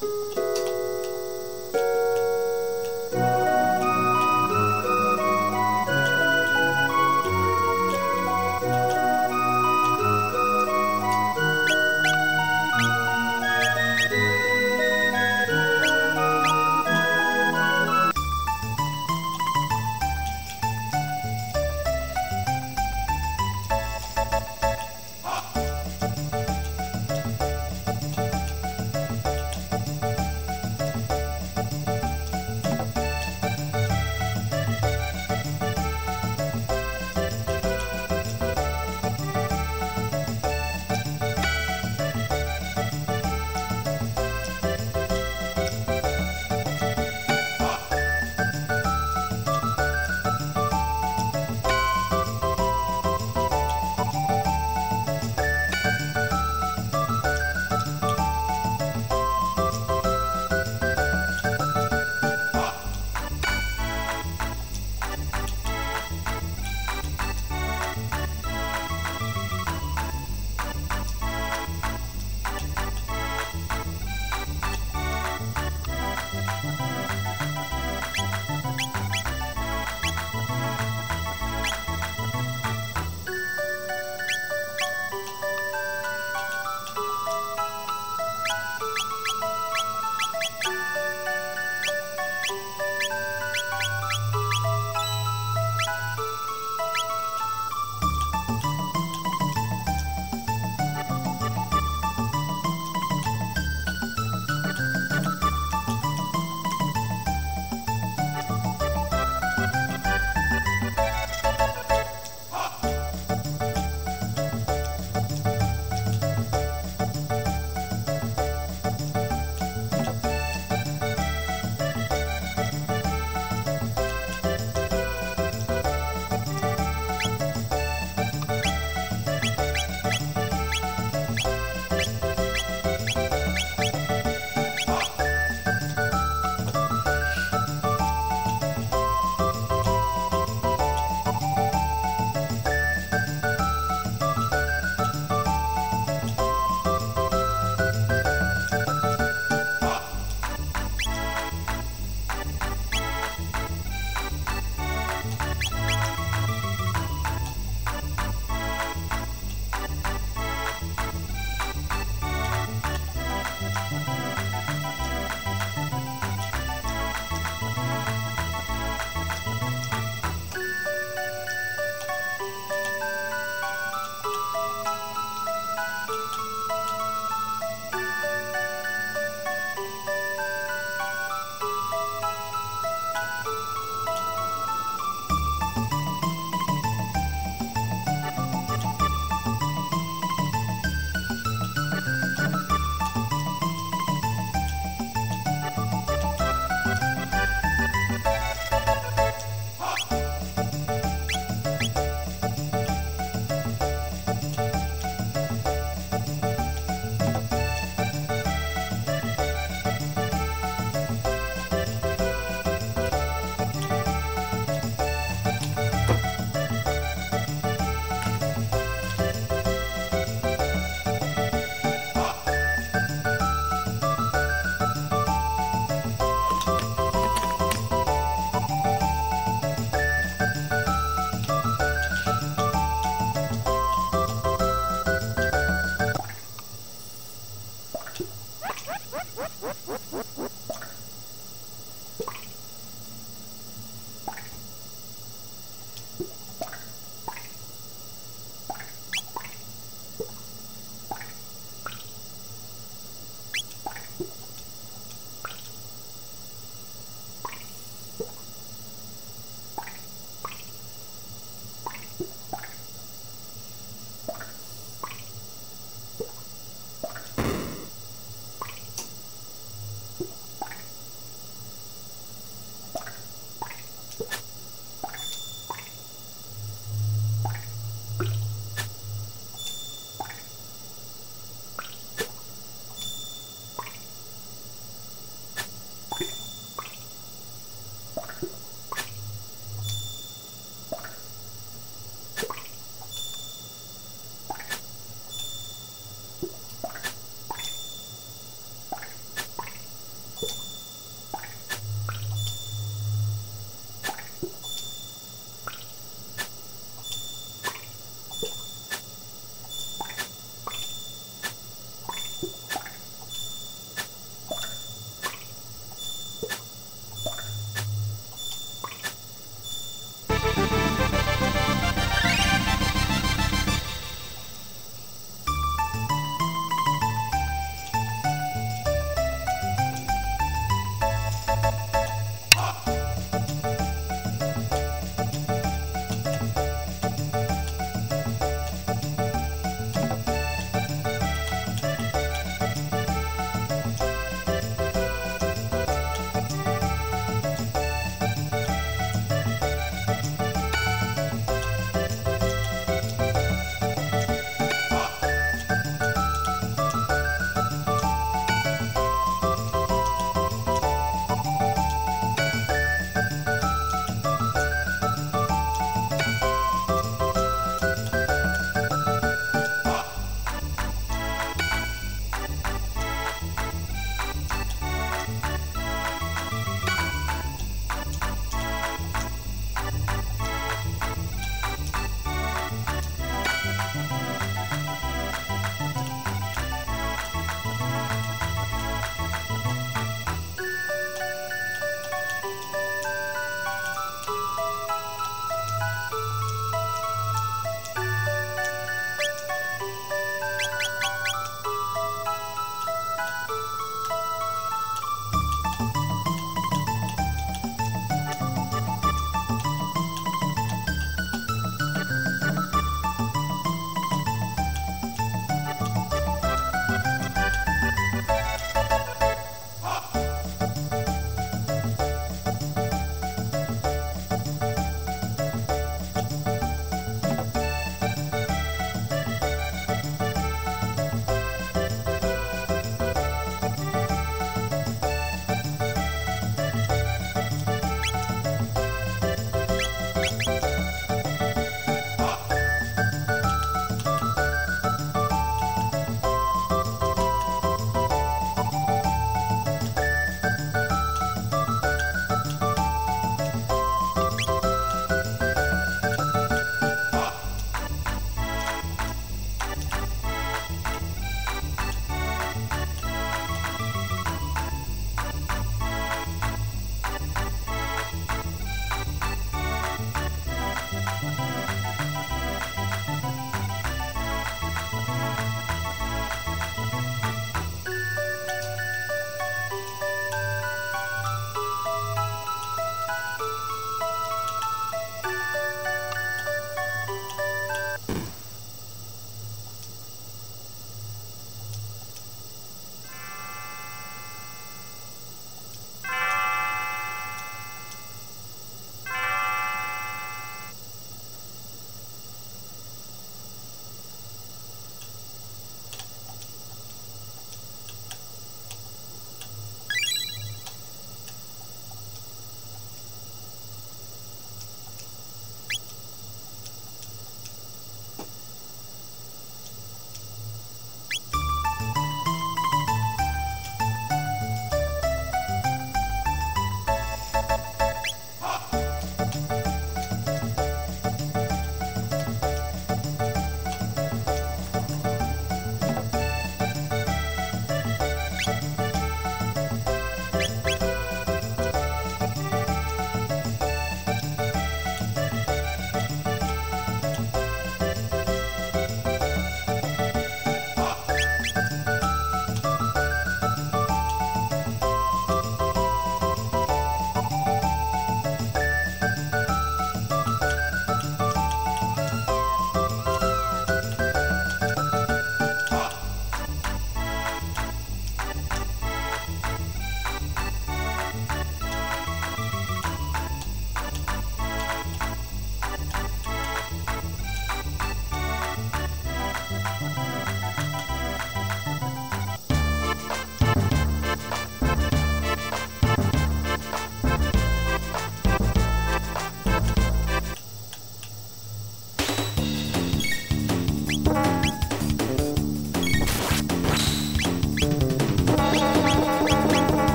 Música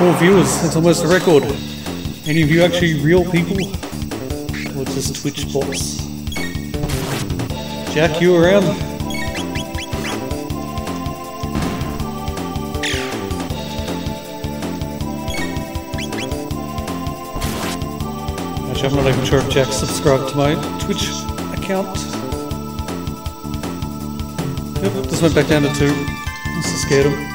four viewers. That's almost a record. Any of you actually real people? Or just Twitch bots? Jack, you around? I'm not even sure if Jack's subscribed to my Twitch account. Yep, this went back down to two. This has scared him.